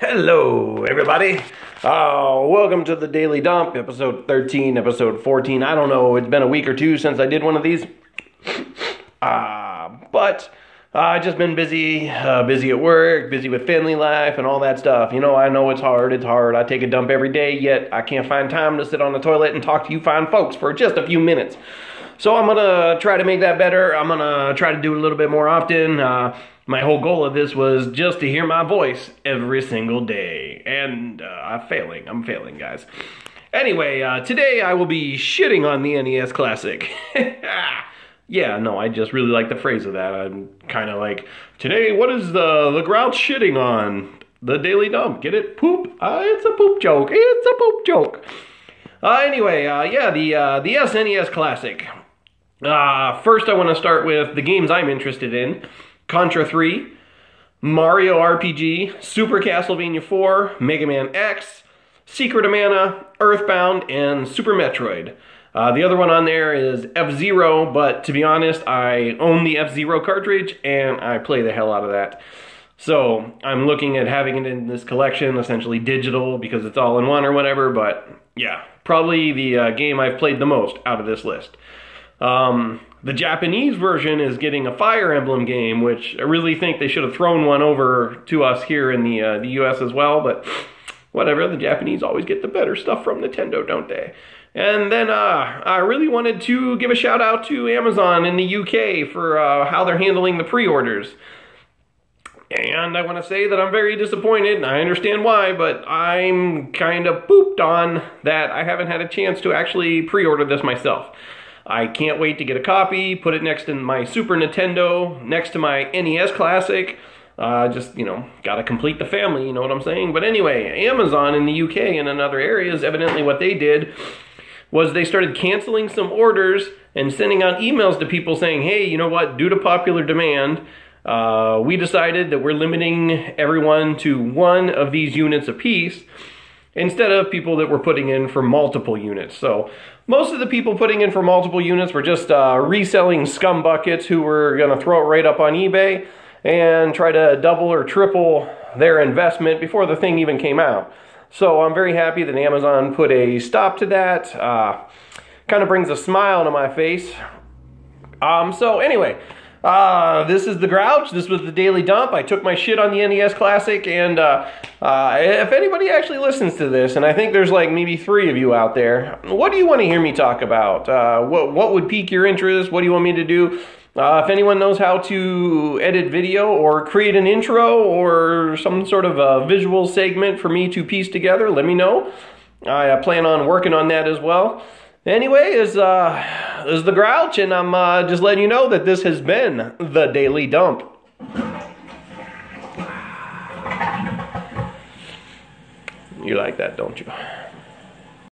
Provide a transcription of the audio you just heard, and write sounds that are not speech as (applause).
Hello, everybody. Uh, welcome to the Daily Dump, episode 13, episode 14. I don't know, it's been a week or two since I did one of these. Uh, but uh, I've just been busy, uh, busy at work, busy with family life, and all that stuff. You know, I know it's hard, it's hard. I take a dump every day, yet I can't find time to sit on the toilet and talk to you fine folks for just a few minutes. So I'm gonna try to make that better. I'm gonna try to do it a little bit more often. Uh, my whole goal of this was just to hear my voice every single day. And uh, I'm failing. I'm failing, guys. Anyway, uh, today I will be shitting on the NES Classic. (laughs) yeah, no, I just really like the phrase of that. I'm kind of like, today, what is the, the Grouch shitting on? The Daily Dump. Get it? Poop? Uh, it's a poop joke. It's a poop joke. Uh, anyway, uh, yeah, the, uh, the SNES Classic. Uh, first, I want to start with the games I'm interested in. Contra 3, Mario RPG, Super Castlevania 4, Mega Man X, Secret of Mana, Earthbound, and Super Metroid. Uh, the other one on there is F-Zero, but to be honest, I own the F-Zero cartridge, and I play the hell out of that. So I'm looking at having it in this collection, essentially digital, because it's all in one or whatever, but yeah, probably the uh, game I've played the most out of this list. Um, the Japanese version is getting a Fire Emblem game, which I really think they should have thrown one over to us here in the uh, the U.S. as well. But whatever, the Japanese always get the better stuff from Nintendo, don't they? And then uh, I really wanted to give a shout out to Amazon in the UK for uh, how they're handling the pre-orders. And I want to say that I'm very disappointed, and I understand why, but I'm kind of pooped on that I haven't had a chance to actually pre-order this myself. I can't wait to get a copy, put it next to my Super Nintendo, next to my NES Classic. Uh, just, you know, gotta complete the family, you know what I'm saying? But anyway, Amazon in the UK and in other areas, evidently what they did was they started canceling some orders and sending out emails to people saying, hey, you know what, due to popular demand, uh, we decided that we're limiting everyone to one of these units apiece instead of people that were putting in for multiple units. So most of the people putting in for multiple units were just uh, reselling scum buckets who were going to throw it right up on eBay and try to double or triple their investment before the thing even came out. So I'm very happy that Amazon put a stop to that. Uh, kind of brings a smile to my face. Um, so anyway, uh, this is the Grouch. This was the Daily Dump. I took my shit on the NES Classic, and uh, uh, if anybody actually listens to this, and I think there's like maybe three of you out there, what do you want to hear me talk about? Uh, what what would pique your interest? What do you want me to do? Uh, if anyone knows how to edit video or create an intro or some sort of a visual segment for me to piece together, let me know. I plan on working on that as well. Anyway, is uh is the Grouch, and I'm uh, just letting you know that this has been the Daily Dump. You like that, don't you?